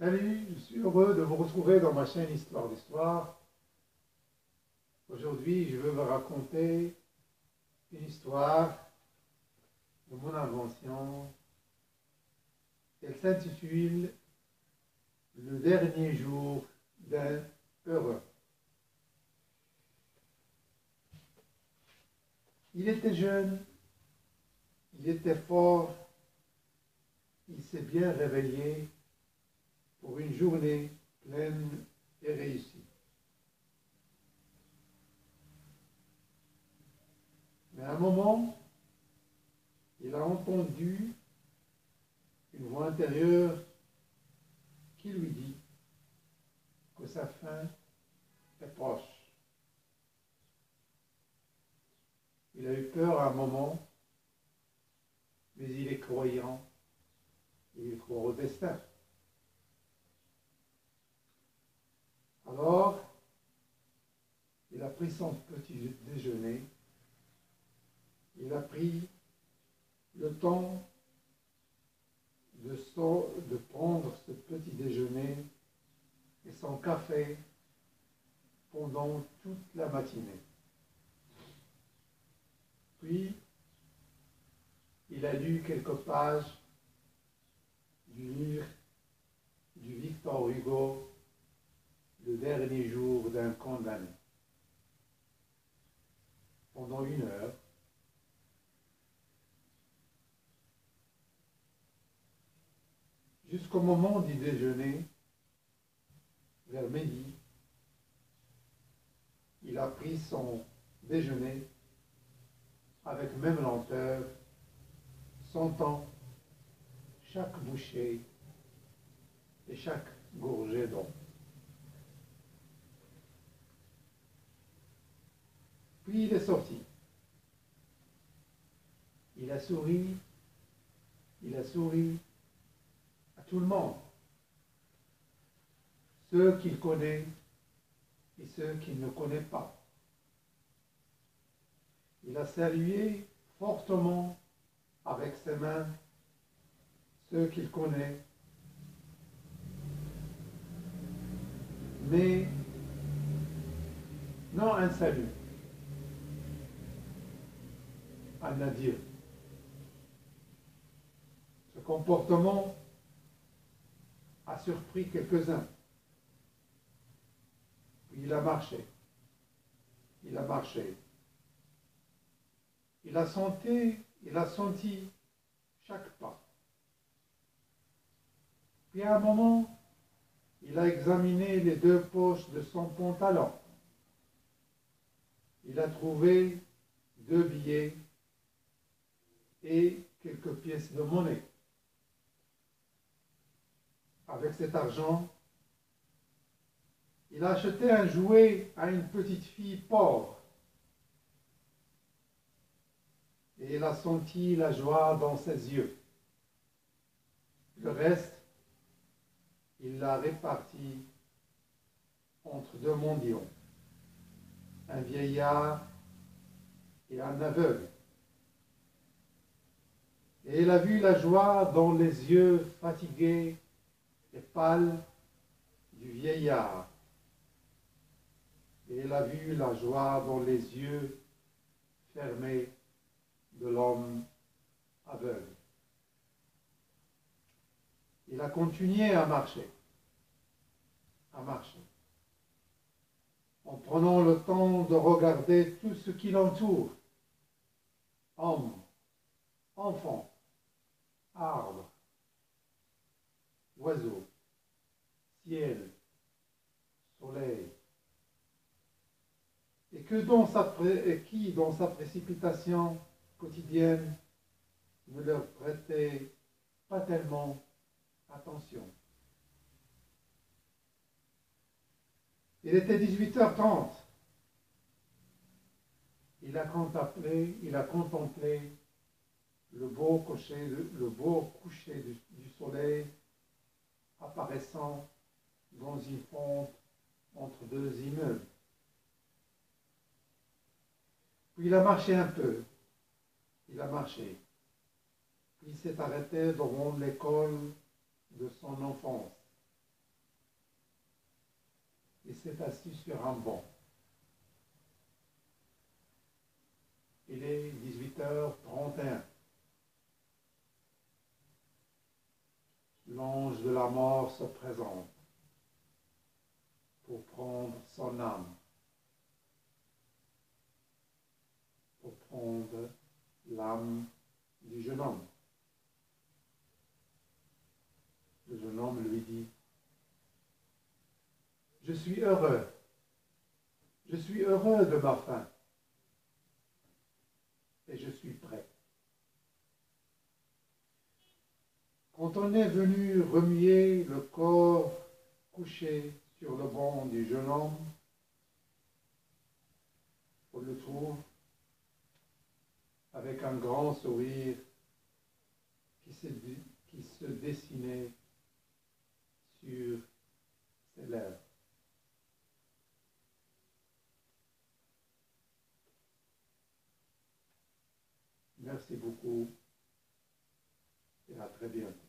Salut, je suis heureux de vous retrouver dans ma chaîne Histoire d'Histoire. Aujourd'hui, je veux vous raconter une histoire de mon invention. Elle s'intitule Le dernier jour d'un heureux. Il était jeune, il était fort, il s'est bien réveillé pour une journée pleine et réussie. Mais à un moment, il a entendu une voix intérieure qui lui dit que sa fin est proche. Il a eu peur à un moment, mais il est croyant et il croit au destin. Alors, il a pris son petit déjeuner, il a pris le temps de, prendre ce petit déjeuner et son café pendant toute la matinée. Puis, il a lu quelques pages du livre du Victor Hugo le dernier jour d'un condamné. Pendant une heure, jusqu'au moment du déjeuner, vers midi, il a pris son déjeuner avec même lenteur, sentant chaque bouchée et chaque gorgée d'eau. Puis il est sorti. Il a souri, il a souri à tout le monde. Ceux qu'il connaît et ceux qu'il ne connaît pas. Il a salué fortement avec ses mains ceux qu'il connaît, mais non un salut à Nadir. Ce comportement a surpris quelques-uns. Il a marché. Il a marché. Il a senti, il a senti chaque pas. Puis à un moment, il a examiné les deux poches de son pantalon. Il a trouvé deux billets et quelques pièces de monnaie. Avec cet argent, il a acheté un jouet à une petite fille pauvre. Et il a senti la joie dans ses yeux. Le reste, il l'a réparti entre deux mendiants, un vieillard et un aveugle. Et il a vu la joie dans les yeux fatigués et pâles du vieillard. Et il a vu la joie dans les yeux fermés de l'homme aveugle. Il a continué à marcher, à marcher, en prenant le temps de regarder tout ce qui l'entoure, hommes, enfants, arbres, oiseaux, ciel, soleil, et qui, dans sa précipitation quotidienne, ne leur prêtait pas tellement attention. Il était 18h30. Il a contemplé, il a contemplé le beau, coucher, le beau coucher du, soleil apparaissant dans une fente entre deux immeubles. Puis il a marché un peu. Il a marché. Puis il s'est arrêté devant l'école de son enfance. et s'est assis sur un banc. Il est 18h31. De la mort se présente pour prendre son âme, pour prendre l'âme du jeune homme. Le jeune homme lui dit, je suis heureux, je suis heureux de ma fin et je suis prêt. Quand on est venu remuer le corps couché sur le banc du jeune homme, on le trouve avec un grand sourire qui se, dessinait sur ses lèvres. Merci beaucoup et à très bientôt.